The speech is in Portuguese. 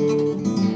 Música